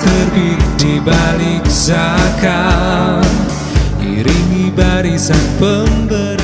terbit di balik zakat. Iringi barisan pemberi